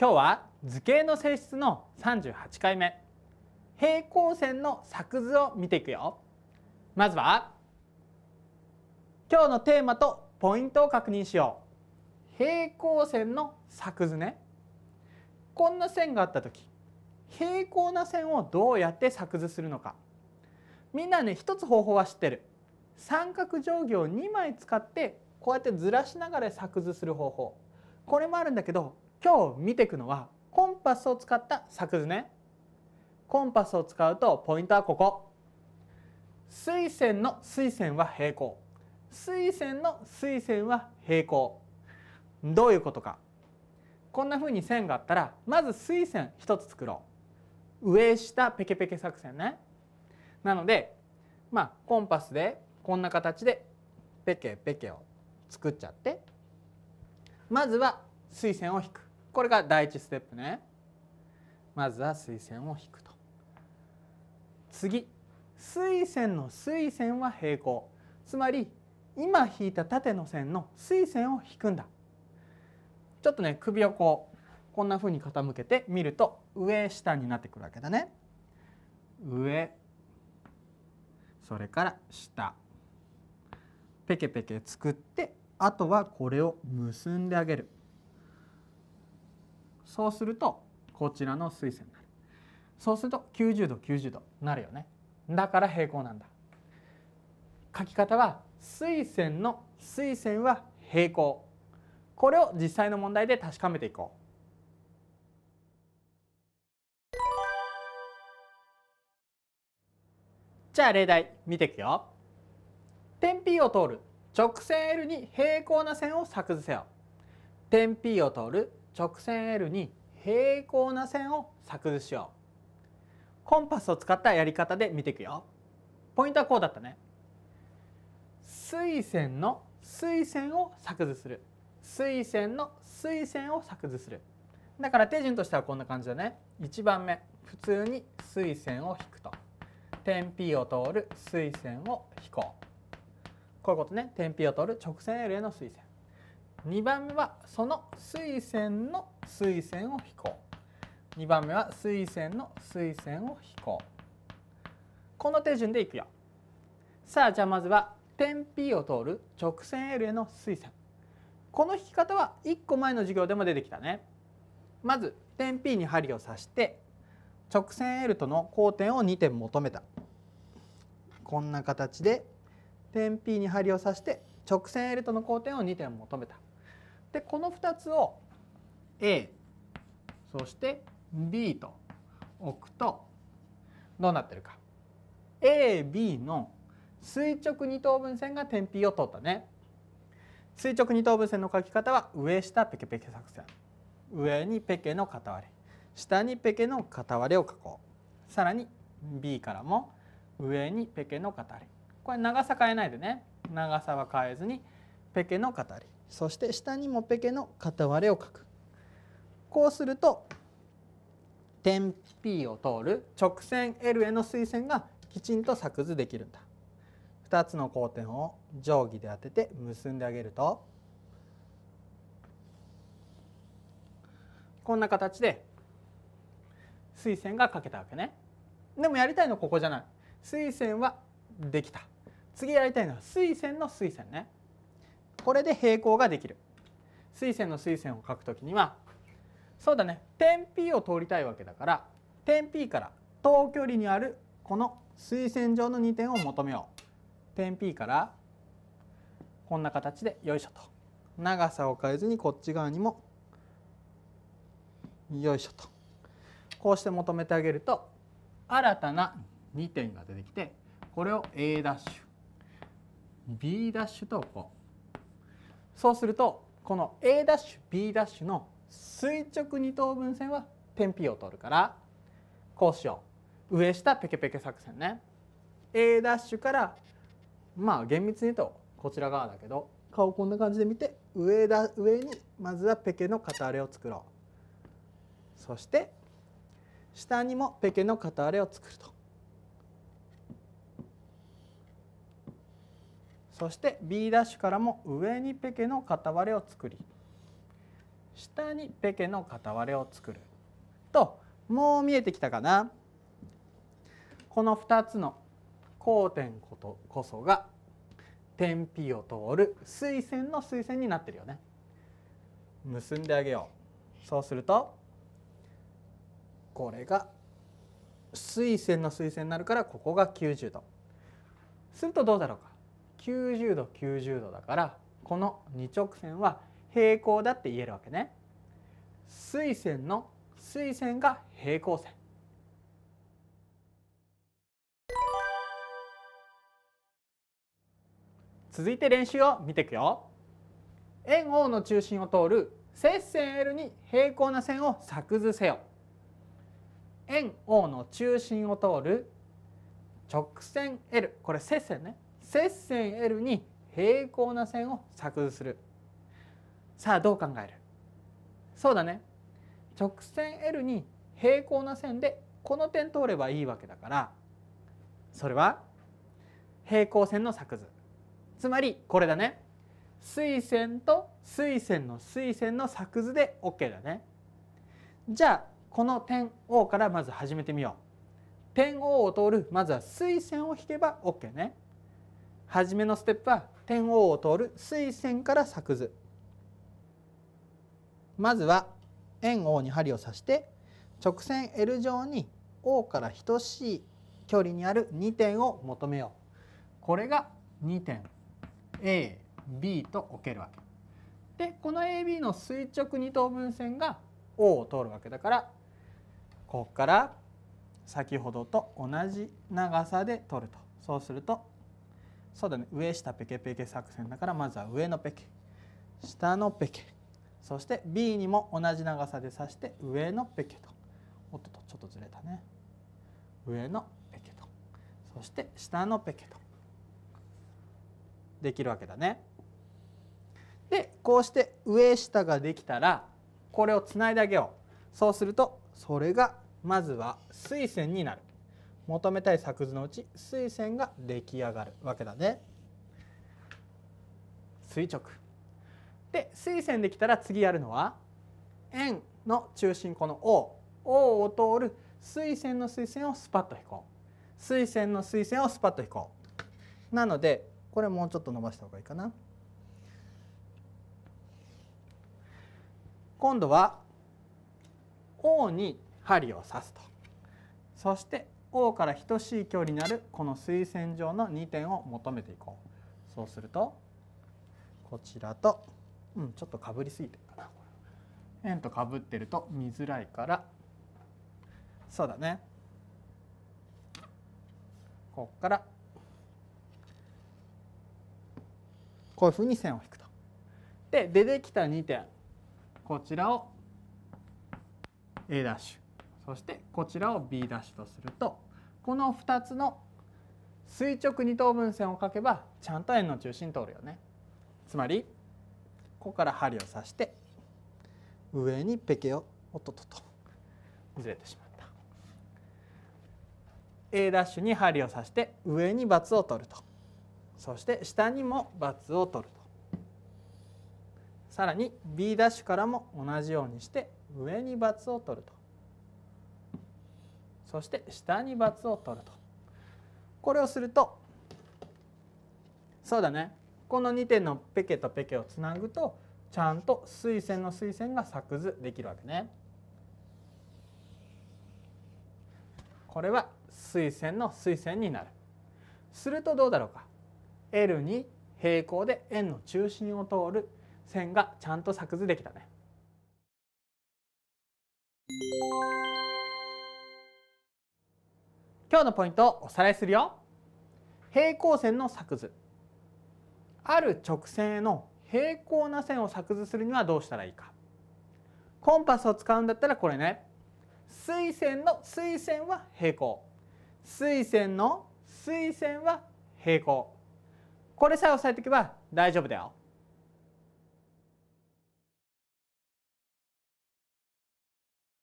今日は図形の性質の38回目。平行線の作図を見ていくよ。まずは今日のテーマとポイントを確認しよう。平行線の作図ね。こんな線があった時平行な線をどうやって作図するのか。みんなね一つ方法は知ってる。三角定規を2枚使ってこうやってずらしながら作図する方法。これもあるんだけど今日見ていくのはコンパスを使った作図ね。コンパスを使うとポイントはここ。水線の水線は平行。水線の水線は平行。どういうことか。こんな風に線があったらまず水線一つ作ろう。上下ペケペケ作戦ね。なのでまあコンパスでこんな形でペケペケを作っちゃってまずは水線を引く。これが第一ステップね。まずは水線を引くと。次。水線の水線は平行。つまり今引いた縦の線の水線を引くんだ。ちょっとね首をこうこんな風に傾けて見ると上下になってくるわけだね。上。それから下。ペケペケ作ってあとはこれを結んであげる。そうするとこちらの水線になる。そうすると90度90度なるよね。だから平行なんだ。書き方は水線の水線は平行。これを実際の問題で確かめていこう。じゃあ例題見ていくよ。点 P を通る直線 L に平行な線を作図せよ。点 P を通る直線 L に平行な線を作図しよう。コンパスを使ったやり方で見ていくよ。ポイントはこうだったね。水線の水線を作図する。水線の水線を作図する。だから手順としてはこんな感じだね。1番目。普通に水線を引くと。点 P を通る水線を引こう。こういうことね。点 P を通る直線 L への水線。2番目はその水線の水線を引こう。2番目は水線の水線を引こう。この手順でいくよ。さあじゃあまずは点 P を通る直線 L への水線この引き方は1個前の授業でも出てきたね。まず点 P に針を刺して直線 L との交点を2点求めた。こんな形で点 P に針を刺して直線 L との交点を2点求めた。でこの2つを A そして B と置くとどうなってるか。AB の垂直二等分線が点 P を通ったね。垂直二等分線の書き方は上下ペケペケ作戦。上にペケの片割れ。下にペケの片割れを書こう。さらに B からも上にペケの片割れ。これ長さ変えないでね。長さは変えずにペケの片割れ。そして下にもペケの片割れを書く。こうすると点 P を通る直線 L への垂線がきちんと作図できるんだ。2つの交点を定規で当てて結んであげると。こんな形で水線が書けたわけね。でもやりたいのはここじゃない。水線はできた。次やりたいのは水線の水線ね。これで平行ができる。水線の水線を書くときにはそうだね。点 P を通りたいわけだから点 P から等距離にあるこの水線上の2点を求めよう。点 P からこんな形でよいしょと。長さを変えずにこっち側にもよいしょと。こうして求めてあげると新たな2点が出てきてこれを A' B' とこう。そうするとこの A' B' の垂直二等分線は点 P を通るからこうしよう。上下ペケペケ作戦ね。A' からまあ厳密に言うとこちら側だけど顔こんな感じで見て上だ上にまずはペケの片割れを作ろう。そして下にもペケの片割れを作ると。そして B' からも上にペケの片割れを作り下にペケの片割れを作る。ともう見えてきたかな？この2つの交点ことこそが点 P を通る垂線の垂線になってるよね。結んであげよう。そうするとこれが垂線の垂線になるからここが90度。するとどうだろうか？90度90度だからこの二直線は平行だって言えるわけね。垂線の垂線が平行線。続いて練習を見ていくよ。円 O の中心を通る接線 L に平行な線を作図せよ。円 O の中心を通る直線 L これ接線ね。接線 L に平行な線を作図する。さあどう考える？そうだね。直線 L に平行な線でこの点通ればいいわけだから。それは平行線の作図。つまりこれだね。垂線と垂線の垂線の作図で OK だね。じゃあこの点 O からまず始めてみよう。点 O を通るまずは垂線を引けば OK ね。初めのステップは点 O を通る垂線から作図。まずは円 O に針を刺して直線 L 上に O から等しい距離にある2点を求めよう。これが2点。AB と置けるわけ。でこの AB の垂直二等分線が O を通るわけだからここから先ほどと同じ長さで取ると。そうするとそうだね。上下ペケペケ作戦だからまずは上のペケ。下のペケ。そして B にも同じ長さで刺して上のペケと。おっととちょっとずれたね。上のペケと。そして下のペケと。できるわけだね。でこうして上下ができたらこれをつないであげよう。そうするとそれがまずは垂線になる。求めたい作図のうち垂線が出来上がるわけだね。垂直。で垂線できたら次やるのは円の中心この O O を通る垂線の垂線をスパッと引こう。垂線の垂線をスパッと引こう。なのでこれもうちょっと伸ばした方がいいかな。今度は O に針を刺すと。そして O から等しい距離になるこの垂線上の2点を求めていこう。そうするとこちらと、うん、ちょっとかぶりすぎてるかな。円とかぶってると見づらいから。そうだね。ここから。こういうふうに線を引くと。で出てきた2点。こちらを A' そしてこちらを B' とするとこの2つの垂直二等分線を書けばちゃんと円の中心通るよね。つまりここから針を刺して上にペケをおっとっととずれてしまった。A' に針を刺して上に×を取るとそして下にも×を取るとさらに B' からも同じようにして上に×を取るとそして下に×を取るとこれをするとそうだねこの2点のペケとペケをつなぐとちゃんと垂線の垂線が作図できるわけね。これは垂線の垂線になる。するとどうだろうか L に平行で円の中心を通る線がちゃんと作図できたね。今日のポイントをおさらいするよ。平行線の作図。ある直線への平行な線を作図するにはどうしたらいいか。コンパスを使うんだったらこれね。垂線の垂線は平行。垂線の垂線は平行。これさえ押さえておけば大丈夫だよ。